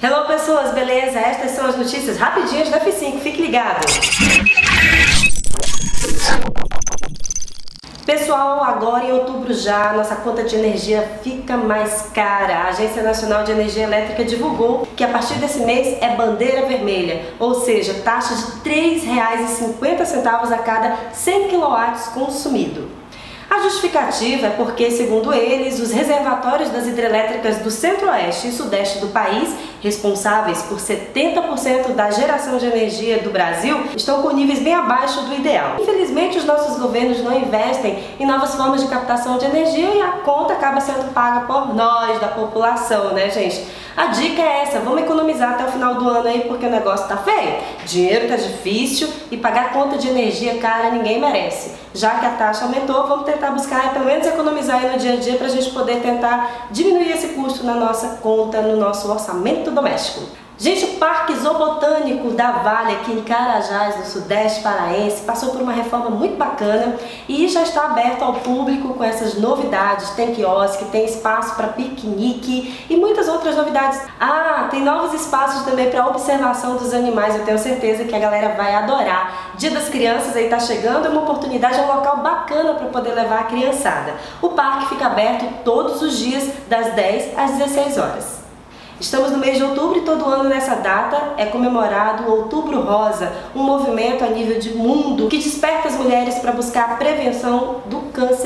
Hello pessoas, beleza? Estas são as notícias rapidinhas da F5, fique ligado! Pessoal, agora em outubro já, nossa conta de energia fica mais cara. A Agência Nacional de Energia Elétrica divulgou que a partir desse mês é bandeira vermelha, ou seja, taxa de R$ 3,50 a cada 100 kW consumido. A justificativa é porque, segundo eles, os reservatórios das hidrelétricas do centro-oeste e sudeste do país, responsáveis por 70% da geração de energia do Brasil, estão com níveis bem abaixo do ideal. Infelizmente, os nossos governos não investem em novas formas de captação de energia e a conta acaba sendo paga por nós, da população, né, gente? A dica é essa, vamos economizar até o final do ano aí porque o negócio tá feio. Dinheiro tá difícil e pagar conta de energia cara ninguém merece. Já que a taxa aumentou, vamos tentar buscar pelo menos economizar no dia a dia para a gente poder tentar diminuir esse custo na nossa conta, no nosso orçamento doméstico. Gente, o Parque Zoobotânico da Vale, aqui em Carajás, no Sudeste Paraense, passou por uma reforma muito bacana e já está aberto ao público com essas novidades. Tem quiosque, tem espaço para piquenique e outras novidades. Ah, tem novos espaços também para observação dos animais. Eu tenho certeza que a galera vai adorar. Dia das Crianças aí tá chegando, é uma oportunidade, é um local bacana para poder levar a criançada. O parque fica aberto todos os dias, das 10 às 16 horas. Estamos no mês de outubro e todo ano nessa data é comemorado o Outubro Rosa, um movimento a nível de mundo que desperta as mulheres para buscar a prevenção do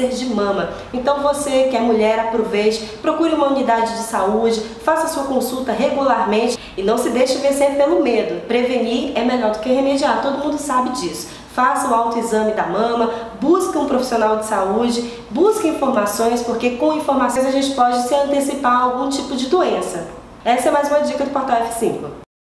câncer de mama. Então você que é mulher, aproveite, procure uma unidade de saúde, faça sua consulta regularmente e não se deixe vencer pelo medo. Prevenir é melhor do que remediar, todo mundo sabe disso faça o autoexame da mama, busque um profissional de saúde, busque informações, porque com informações a gente pode se antecipar a algum tipo de doença. Essa é mais uma dica do Portal F5.